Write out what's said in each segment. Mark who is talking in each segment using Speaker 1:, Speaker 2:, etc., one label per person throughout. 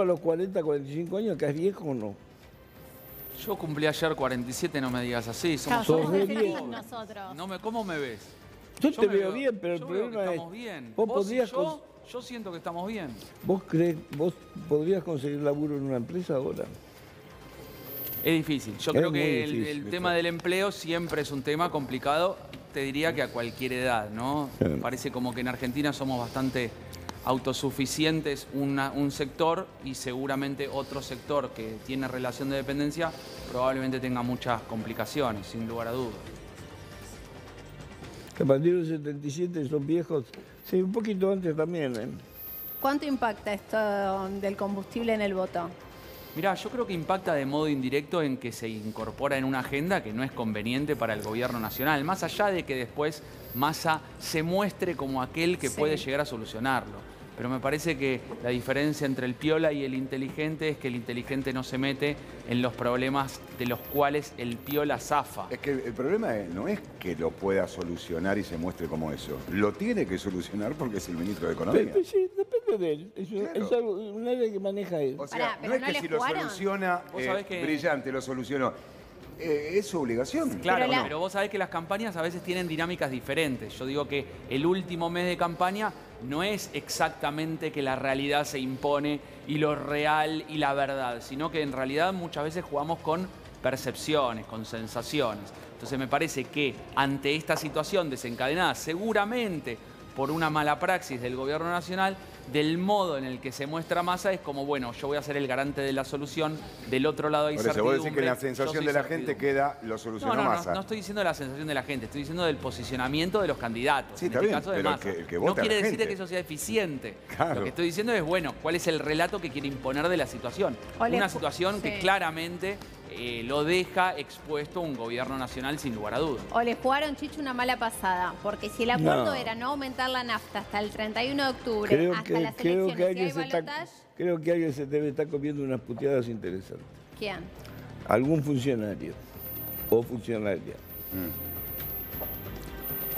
Speaker 1: para los 40, 45 años, que es viejo o no.
Speaker 2: Yo cumplí ayer 47, no me digas así.
Speaker 3: Claro,
Speaker 2: Somos
Speaker 1: re bien.
Speaker 3: nosotros.
Speaker 2: No me, ¿Cómo me ves?
Speaker 1: Yo, te
Speaker 2: me
Speaker 1: veo bien, pero el
Speaker 2: yo veo que
Speaker 1: problema
Speaker 2: estamos
Speaker 1: es...
Speaker 2: bien.
Speaker 1: Vos,
Speaker 2: y
Speaker 1: podrías
Speaker 2: yo,
Speaker 1: cons-
Speaker 2: yo siento que estamos bien.
Speaker 1: ¿Vos, crees, ¿Vos podrías conseguir laburo en una empresa ahora?
Speaker 2: Es difícil. Yo
Speaker 1: Es
Speaker 2: creo
Speaker 1: muy
Speaker 2: que el,
Speaker 1: difícil,
Speaker 2: el
Speaker 1: ¿viste?
Speaker 2: tema del empleo siempre es un tema complicado, te diría que a cualquier edad, ¿no?
Speaker 1: Sí.
Speaker 2: Parece como que en Argentina somos bastante autosuficientes una- un sector y seguramente otro sector que tiene relación de dependencia probablemente tenga muchas complicaciones, sin lugar a dudas.
Speaker 1: Que a partir del 77 son viejos. Sí, un poquito antes también. ¿eh?
Speaker 3: ¿Cuánto impacta esto del combustible en el voto?
Speaker 2: Mirá, yo creo que impacta de modo indirecto en que se incorpora en una agenda que no es conveniente para el gobierno nacional, más allá de que después Massa se muestre como aquel que
Speaker 3: Sí.
Speaker 2: puede llegar a solucionarlo. Pero me parece que la diferencia entre el piola y el inteligente es que el inteligente no se mete en los problemas de los cuales el piola zafa.
Speaker 4: Es que el problema es- no es que lo pueda solucionar y se muestre como eso. Lo tiene que solucionar porque es el ministro de Economía.
Speaker 1: Pero, pero sí, depende de él. Es,
Speaker 4: Claro.
Speaker 1: es algo, un área que maneja él.
Speaker 4: O sea,
Speaker 3: Pará,
Speaker 4: no es
Speaker 3: ¿no
Speaker 4: que si lo soluciona eh,
Speaker 2: que-
Speaker 4: brillante, lo solucionó. Eh, es su obligación.
Speaker 2: Claro,
Speaker 3: Pero
Speaker 2: pero, vos sabés que las campañas a veces tienen dinámicas diferentes. Yo digo que el último mes de campaña no es exactamente que la realidad se impone y lo real y la verdad, sino que en realidad muchas veces jugamos con percepciones, con sensaciones. Entonces me parece que ante esta situación desencadenada seguramente por una mala praxis del gobierno nacional, del modo en el que se muestra Massa es como, bueno, yo voy a ser el garante de la solución, del otro lado hay
Speaker 4: Por eso vos decís que la sensación de la gente queda, lo
Speaker 2: No,
Speaker 4: solucionó
Speaker 2: no, no,
Speaker 4: Massa.
Speaker 2: no estoy diciendo de la sensación de la gente, estoy diciendo del posicionamiento de los candidatos.
Speaker 4: Sí,
Speaker 2: en
Speaker 4: está
Speaker 2: este
Speaker 4: bien,
Speaker 2: caso de
Speaker 4: pero el
Speaker 2: Massa.
Speaker 4: que- el que
Speaker 2: no quiere decir que eso sea eficiente.
Speaker 4: Claro.
Speaker 2: Lo que estoy diciendo es, bueno, cuál es el relato que quiere imponer de la situación. Una situación que claramente eh, lo deja expuesto un gobierno nacional sin lugar a dudas.
Speaker 3: ¿O le jugaron, Chicho, una mala pasada? Porque si el acuerdo
Speaker 1: No.
Speaker 3: era no aumentar la nafta hasta el 31 de octubre,
Speaker 1: Creo
Speaker 3: hasta
Speaker 1: que,
Speaker 3: las
Speaker 1: creo,
Speaker 3: elecciones,
Speaker 1: que
Speaker 3: si
Speaker 1: alguien
Speaker 3: hay
Speaker 1: se está,
Speaker 3: balotaje,
Speaker 1: creo que alguien se debe estar comiendo unas puteadas interesantes.
Speaker 3: ¿quién?
Speaker 1: Algún funcionario o funcionaria.
Speaker 4: Mm.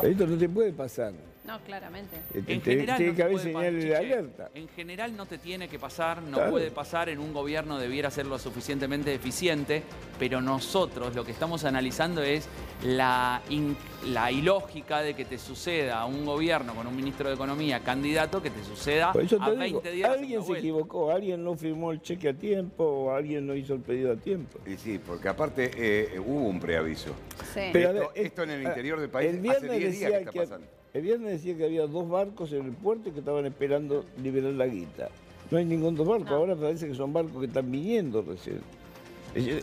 Speaker 1: Esto no te puede pasar.
Speaker 3: No, claramente.
Speaker 1: Te-
Speaker 2: En
Speaker 1: te-
Speaker 2: general,
Speaker 1: tiene
Speaker 2: no
Speaker 1: que
Speaker 2: te
Speaker 1: haber
Speaker 2: puede
Speaker 1: señales de alerta.
Speaker 2: En general no te tiene que pasar, no
Speaker 1: Claro.
Speaker 2: puede pasar, en un gobierno debiera ser lo suficientemente eficiente, pero nosotros lo que estamos analizando es la, in- la ilógica de que te suceda a un gobierno con un ministro de Economía candidato que te suceda
Speaker 1: Por eso
Speaker 2: a
Speaker 1: te
Speaker 2: 20
Speaker 1: digo,
Speaker 2: días. de la
Speaker 1: alguien se
Speaker 2: vuelta.
Speaker 1: equivocó, alguien no firmó el cheque a tiempo o alguien no hizo el pedido a tiempo.
Speaker 4: Y sí, porque aparte eh, hubo un preaviso.
Speaker 3: Sí.
Speaker 1: Pero,
Speaker 4: Esto-
Speaker 1: ver,
Speaker 4: esto en el interior del país
Speaker 1: el
Speaker 4: hace
Speaker 1: viernes
Speaker 4: 10 días
Speaker 1: decía
Speaker 4: que está pasando.
Speaker 1: El viernes decía que había dos barcos en el puerto que estaban esperando liberar la guita. No hay ningún dos barcos,
Speaker 3: No.
Speaker 1: ahora parece que son barcos que están viniendo recién.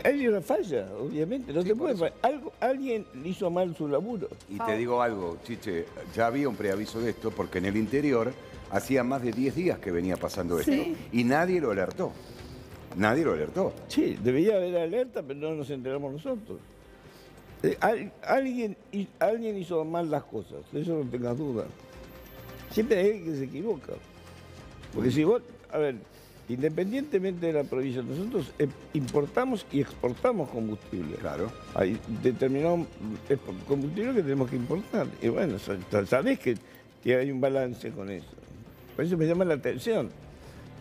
Speaker 1: Hay una falla, obviamente, no
Speaker 4: Sí,
Speaker 1: te
Speaker 4: por
Speaker 1: puede
Speaker 4: eso.
Speaker 1: fallar. Algo, alguien hizo mal su laburo.
Speaker 4: Y te digo algo, Chiche, ya había un preaviso de esto porque en el interior hacía más de 10 días que venía pasando esto.
Speaker 3: Sí.
Speaker 4: Y nadie lo alertó. Nadie lo alertó.
Speaker 1: Sí, debería haber alerta, pero no nos enteramos nosotros. Eh, al- alguien, alguien hizo mal las cosas, de eso no tengas duda. Siempre hay alguien que se equivoca. Porque si vos, a ver, independientemente de la provincia, nosotros eh, importamos y exportamos combustible.
Speaker 4: Claro.
Speaker 1: Hay determinado combustible que tenemos que importar. Y bueno, sa- sabés que, que hay un balance con eso. Por eso me llama la atención.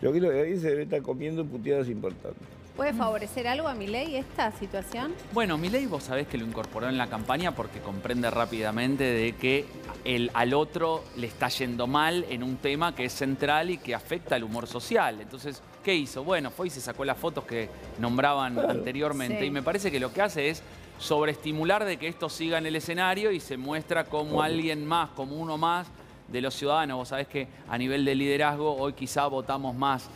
Speaker 1: Yo creo que ahí se debe estar comiendo puteadas importantes.
Speaker 3: ¿Puede favorecer algo a mi ley esta situación?
Speaker 2: Bueno, Milei vos sabés que lo incorporó en la campaña porque comprende rápidamente de que el, al otro le está yendo mal en un tema que es central y que afecta al humor social. Entonces, ¿qué hizo? Bueno, fue y se sacó las fotos que nombraban anteriormente
Speaker 3: Sí.
Speaker 2: y me parece que lo que hace es sobreestimular de que esto siga en el escenario y se muestra como alguien más, como uno más de los ciudadanos. Vos sabés que a nivel de liderazgo hoy quizá votamos más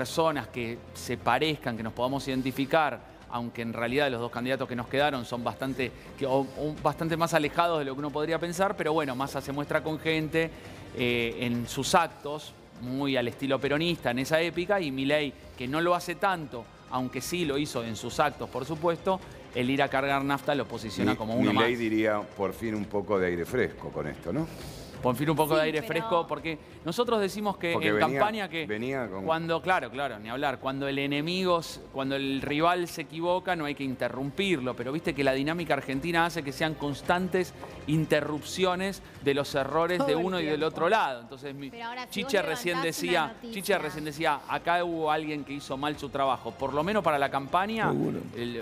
Speaker 2: personas que se parezcan, que nos podamos identificar, aunque en realidad los dos candidatos que nos quedaron son bastante, que- o- o bastante más alejados de lo que uno podría pensar, pero bueno, Massa se muestra con gente eh, en sus actos, muy al estilo peronista en esa épica, y Milei, que no lo hace tanto, aunque sí lo hizo en sus actos, por supuesto, el ir a cargar nafta lo posiciona
Speaker 4: Mi-
Speaker 2: como uno
Speaker 4: Milei diría por fin un poco de aire fresco con esto, ¿no?
Speaker 2: Ponfir un poco de aire
Speaker 5: pero-
Speaker 2: fresco, porque nosotros decimos que
Speaker 4: Porque
Speaker 2: en
Speaker 4: venía-
Speaker 2: campaña que
Speaker 4: venía con-
Speaker 2: cuando, claro, claro, ni hablar, cuando el enemigo, cuando el rival se equivoca, no hay que interrumpirlo, pero viste que la dinámica argentina hace que sean constantes interrupciones de los errores de
Speaker 3: Todo
Speaker 2: uno y del otro lado. Entonces, mi-
Speaker 5: Pero ahora, si
Speaker 2: Chiche recién decía, Chiche recién decía, acá hubo alguien que hizo mal su trabajo, por lo menos para la campaña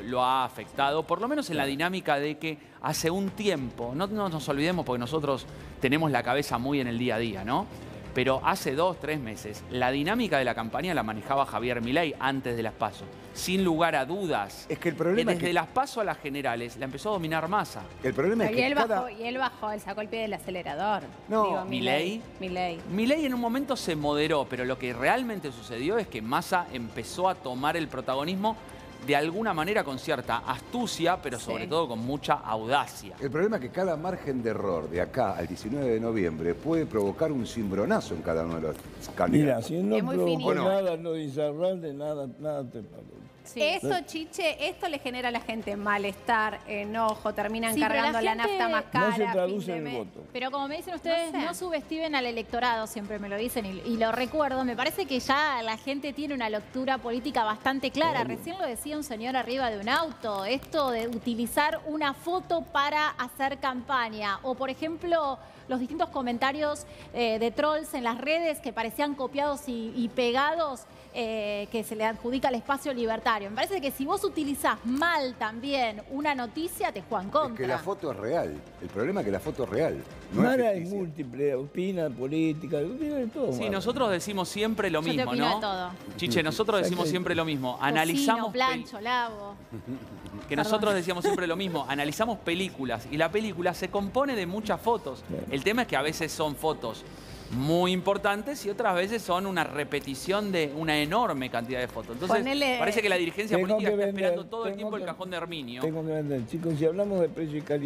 Speaker 2: lo ha afectado, por lo menos en la dinámica de que hace un tiempo, no, no nos olvidemos porque nosotros tenemos la cabeza muy en el día a día, ¿no? Pero hace dos, tres meses, la dinámica de la campaña la manejaba Javier Milei antes de las PASO. Sin lugar a dudas.
Speaker 4: Es que el problema es
Speaker 2: Desde
Speaker 4: que-
Speaker 2: las PASO a las generales la empezó a dominar Massa.
Speaker 4: El problema es
Speaker 3: Y
Speaker 4: que
Speaker 3: él,
Speaker 4: cada...
Speaker 3: bajó, y él bajó, él sacó el pie del acelerador.
Speaker 4: No.
Speaker 3: Digo,
Speaker 2: ¿Milei?
Speaker 3: Milei.
Speaker 2: Milei en un momento se moderó, pero lo que realmente sucedió es que Massa empezó a tomar el protagonismo de alguna manera con cierta astucia, pero sobre
Speaker 3: Sí.
Speaker 2: todo con mucha audacia.
Speaker 4: El problema es que cada margen de error de acá al 19 de noviembre puede provocar un cimbronazo en cada uno de los
Speaker 1: Mira,
Speaker 4: candidatos.
Speaker 1: si no provocó nada, no de nada, nada te
Speaker 3: Esto, Chiche, esto le genera a la gente malestar, enojo, terminan
Speaker 5: Sí, la
Speaker 3: cargando la, nafta más cara.
Speaker 1: No se traduce en voto.
Speaker 5: Pero como me dicen ustedes,
Speaker 3: No
Speaker 5: no,
Speaker 3: sé.
Speaker 5: subestimen al electorado, siempre me lo dicen y, y lo recuerdo. Me parece que ya la gente tiene una lectura política bastante clara. Recién lo decía un señor arriba de un auto, esto de utilizar una foto para hacer campaña. O, por ejemplo, los distintos comentarios eh, de trolls en las redes que parecían copiados y, y pegados. eh, que se le adjudica al espacio libertario. Me parece que si vos utilizás mal también una noticia, te juegan contra.
Speaker 4: Es que la foto es real. El problema es que la foto es real. No
Speaker 1: Mara es
Speaker 4: ficticia.
Speaker 1: múltiple, opina política, opina de todo.
Speaker 2: Sí,
Speaker 1: Mara.
Speaker 2: nosotros decimos siempre lo
Speaker 5: Yo te
Speaker 2: mismo,
Speaker 5: opino
Speaker 2: ¿no?
Speaker 5: de todo.
Speaker 2: Chiche, nosotros decimos siempre lo mismo. Analizamos pel-
Speaker 5: plancho, lavo.
Speaker 2: que nosotros decíamos siempre lo mismo, analizamos películas y la película se compone de muchas fotos. El tema es que a veces son fotos muy importantes y otras veces son una repetición de una enorme cantidad de fotos. Entonces,
Speaker 3: Ponele-
Speaker 2: parece que la dirigencia política
Speaker 1: que
Speaker 2: está
Speaker 1: vender,
Speaker 2: esperando todo el tiempo el cajón de Herminio.
Speaker 1: Tengo que vender. Chicos, si hablamos de precio y calidad.